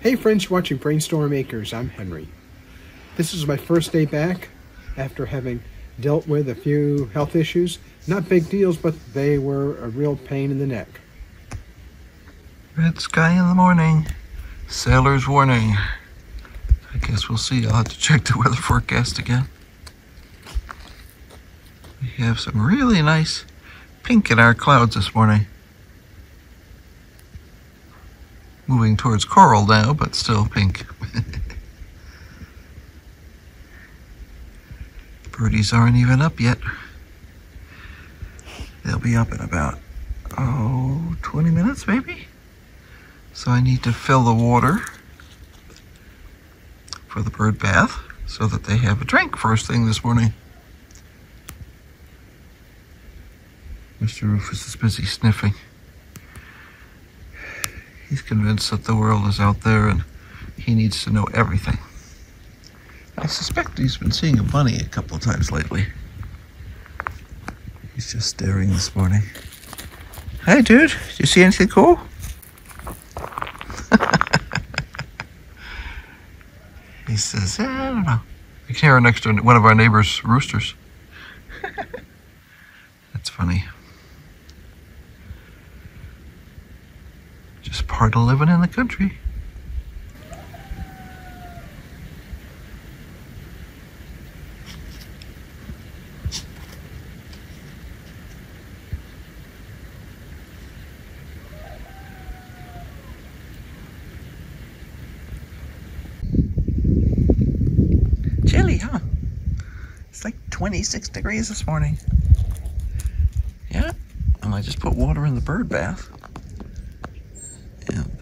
Hey friends you're watching Brainstorm Acres, I'm Henry. This is my first day back after having dealt with a few health issues. Not big deals, but they were a real pain in the neck. Red sky in the morning. Sailor's warning. I guess we'll see. I'll have to check the weather forecast again. We have some really nice pink in our clouds this morning. Moving towards coral now, but still pink. Birdies aren't even up yet. They'll be up in about, oh, 20 minutes maybe? So I need to fill the water for the bird bath so that they have a drink first thing this morning. Mr. Rufous is busy sniffing. He's convinced that the world is out there and he needs to know everything. I suspect he's been seeing a bunny a couple of times lately. He's just staring this morning. Hey, dude, did you see anything cool? he says, eh, I don't know. I can hear next to one of our neighbor's roosters. Part of living in the country. Chilly, huh? It's like 26 degrees this morning. Yeah, and I just put water in the bird bath.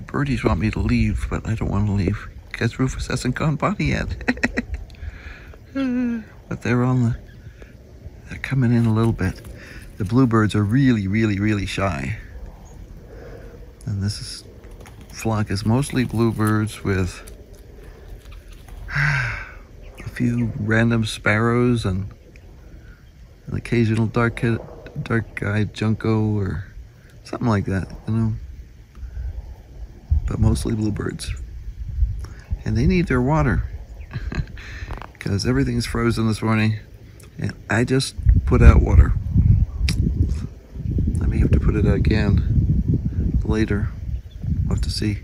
Birdies want me to leave, but I don't want to leave because Rufous hasn't gone potty yet. but they're on the, they're coming in a little bit. The bluebirds are really, really, really shy. And this is, flock is mostly bluebirds with a few random sparrows and an occasional dark dark-eyed junco or something like that, you know. But mostly bluebirds. And they need their water because everything's frozen this morning. And I just put out water. I may have to put it out again later. We'll have to see.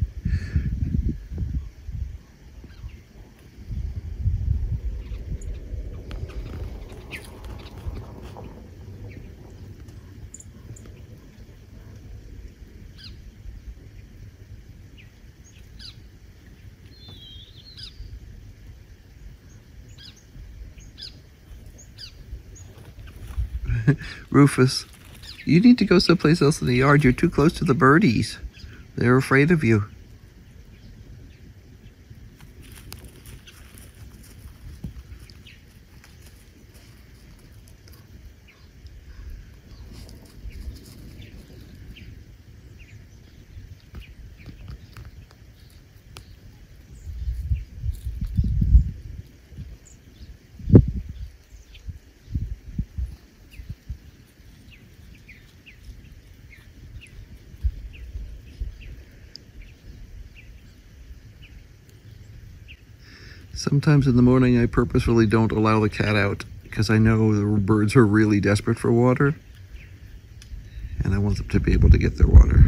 Rufous, you need to go someplace else in the yard. You're too close to the birdies. They're afraid of you. Sometimes in the morning I purposefully don't allow the cat out because I know the birds are really desperate for water and I want them to be able to get their water.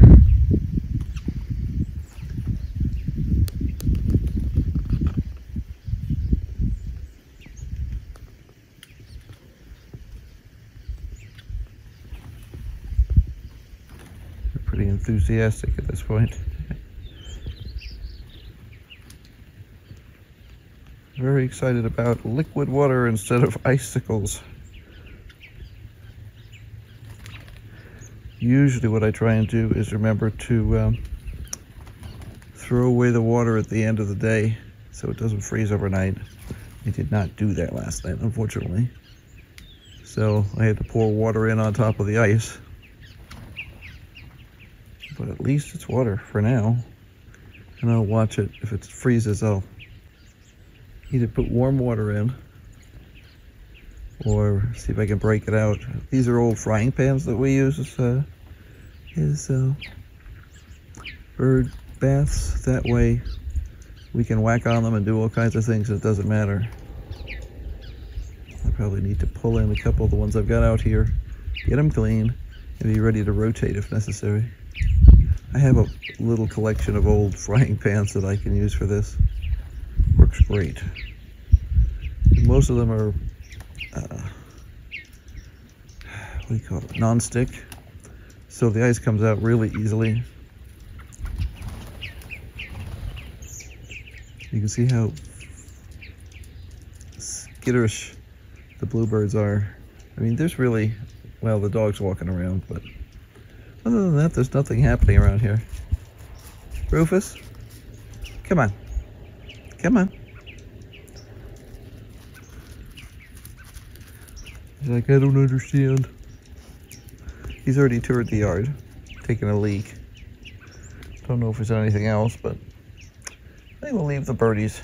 They're pretty enthusiastic at this point. Very excited about liquid water instead of icicles. Usually what I try and do is remember to um, throw away the water at the end of the day so it doesn't freeze overnight. I did not do that last night, unfortunately. So I had to pour water in on top of the ice. But at least it's water for now. And I'll watch it. If it freezes, I'll either put warm water in or see if I can break it out. These are old frying pans that we use as, uh, as uh, bird baths. That way we can whack on them and do all kinds of things. It doesn't matter. I probably need to pull in a couple of the ones I've got out here, get them clean, and be ready to rotate if necessary. I have a little collection of old frying pans that I can use for this. Works great. Most of them are, uh, what do you call it, non-stick. So the ice comes out really easily. You can see how skitterish the bluebirds are. I mean, there's really, well, the dog's walking around, but other than that, there's nothing happening around here. Rufous, come on. Come on. He's like, I don't understand. He's already toured the yard, taking a leak. Don't know if there's anything else, but I think we'll leave the birdies.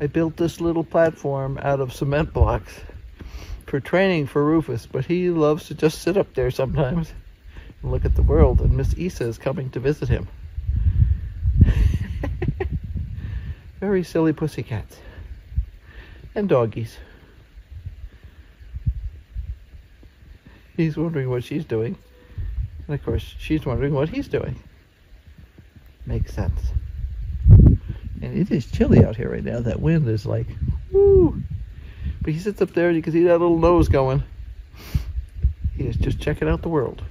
I built this little platform out of cement blocks for training for Rufous, but he loves to just sit up there sometimes and look at the world, and Miss Isa is coming to visit him. Very silly pussycats. And doggies. He's wondering what she's doing. And of course, she's wondering what he's doing. Makes sense. And it is chilly out here right now. That wind is like, woo. But he sits up there and you can see that little nose going. He is just checking out the world.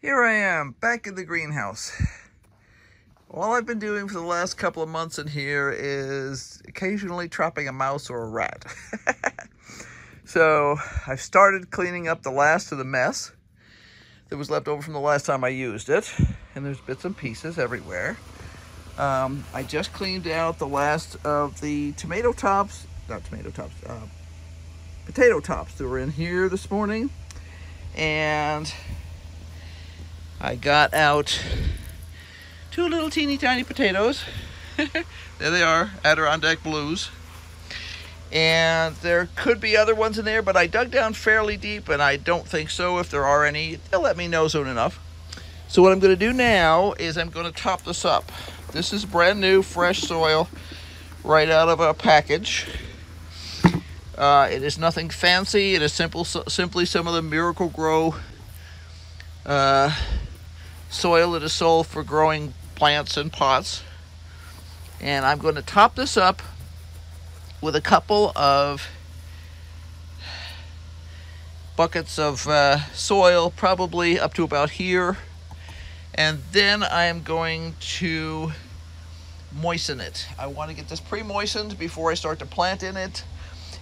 Here I am, back in the greenhouse. All I've been doing for the last couple of months in here is occasionally trapping a mouse or a rat. so I've started cleaning up the last of the mess that was left over from the last time I used it. And there's bits and pieces everywhere. Um, I just cleaned out the last of the tomato tops, not tomato tops, uh, potato tops that were in here this morning. And I got out two little teeny tiny potatoes. there they are, Adirondack Blues and there could be other ones in there, but I dug down fairly deep, and I don't think so. If there are any, they'll let me know soon enough. So what I'm going to do now is I'm going to top this up. This is brand new, fresh soil, right out of a package. Uh, it is nothing fancy. It is simple, simply some of the Miracle-Gro uh, soil that is sold for growing plants in pots. And I'm going to top this up with a couple of buckets of uh, soil, probably up to about here. And then I am going to moisten it. I want to get this pre-moistened before I start to plant in it.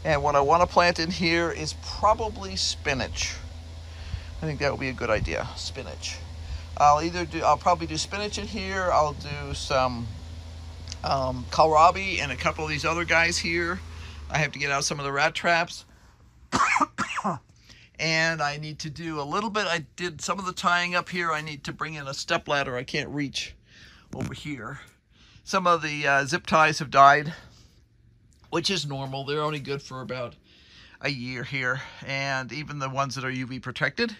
And what I want to plant in here is probably spinach. I think that would be a good idea, spinach. I'll either do, I'll probably do spinach in here. I'll do some um, kohlrabi and a couple of these other guys here. I have to get out some of the rat traps. And I need to do a little bit. I did some of the tying up here. I need to bring in a step ladder. I can't reach over here. Some of the uh, zip ties have died, which is normal. They're only good for about a year here. And even the ones that are UV protected.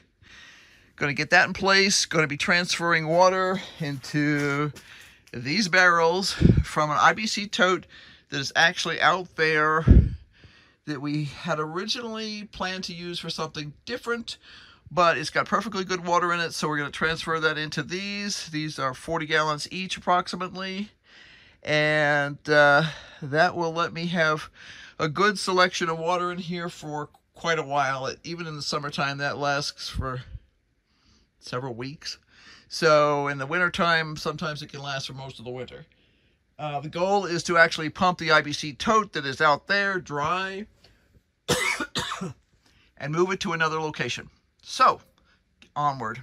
Going to get that in place. Going to be transferring water into these barrels from an IBC tote that is actually out there that we had originally planned to use for something different but it's got perfectly good water in it so we're going to transfer that into these. These are 40 gallons each approximately. And uh, that will let me have a good selection of water in here for quite a while. It, even in the summertime that lasts for several weeks. So in the wintertime, sometimes it can last for most of the winter. Uh, the goal is to actually pump the IBC tote that is out there dry and move it to another location. So, onward.